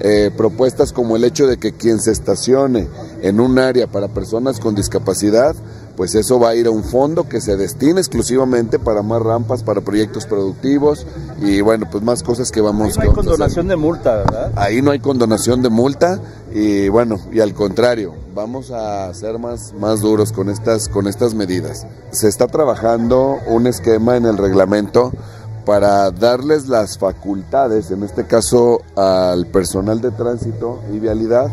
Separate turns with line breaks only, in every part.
eh, propuestas como el hecho de que quien se estacione en un área para personas con discapacidad, pues eso va a ir a un fondo que se destina exclusivamente para más rampas, para proyectos productivos y bueno, pues más cosas que vamos,
Ahí no hay condonación de multa, ¿verdad?
Ahí no hay condonación de multa y bueno, y al contrario, vamos a ser más, más duros con estas, con estas medidas. Se está trabajando un esquema en el reglamento para darles las facultades, en este caso al personal de tránsito y vialidad,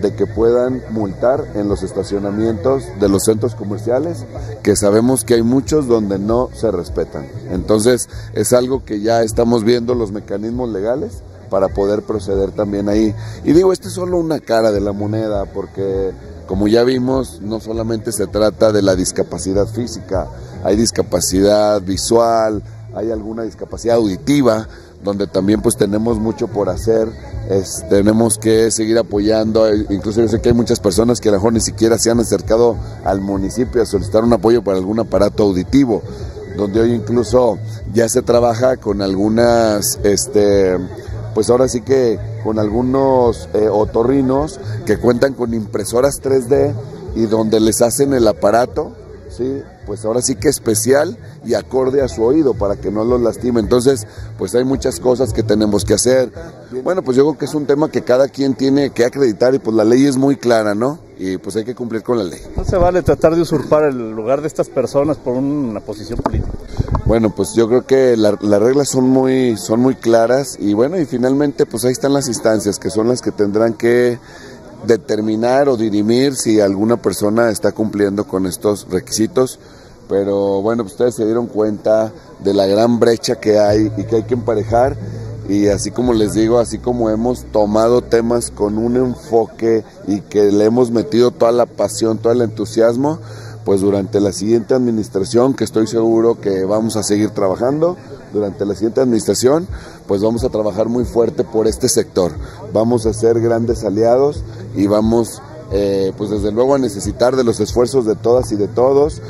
de que puedan multar en los estacionamientos de los centros comerciales, que sabemos que hay muchos donde no se respetan. Entonces es algo que ya estamos viendo los mecanismos legales para poder proceder también ahí. Y digo, esta es solo una cara de la moneda, porque como ya vimos, no solamente se trata de la discapacidad física, hay discapacidad visual, hay alguna discapacidad auditiva, donde también pues tenemos mucho por hacer, tenemos que seguir apoyando, incluso yo sé que hay muchas personas que a lo mejor ni siquiera se han acercado al municipio a solicitar un apoyo para algún aparato auditivo, donde hoy incluso ya se trabaja con algunas, este, pues ahora sí que con algunos eh, otorrinos que cuentan con impresoras 3D y donde les hacen el aparato, ¿sí? Pues ahora sí que especial y acorde a su oído para que no los lastime. Entonces, pues hay muchas cosas que tenemos que hacer. Bueno, pues yo creo que es un tema que cada quien tiene que acreditar y pues la ley es muy clara, ¿no? Y pues hay que cumplir con la ley.
No se vale tratar de usurpar el lugar de estas personas por una posición política.
Bueno, pues yo creo que las reglas son muy, son muy claras y bueno, y finalmente pues ahí están las instancias que son las que tendrán que determinar o dirimir si alguna persona está cumpliendo con estos requisitos pero bueno, pues ustedes se dieron cuenta de la gran brecha que hay y que hay que emparejar. Y así como les digo, así como hemos tomado temas con un enfoque y que le hemos metido toda la pasión, todo el entusiasmo, pues durante la siguiente administración, que estoy seguro que vamos a seguir trabajando, durante la siguiente administración, pues vamos a trabajar muy fuerte por este sector. Vamos a ser grandes aliados y vamos, eh, pues desde luego a necesitar de los esfuerzos de todas y de todos.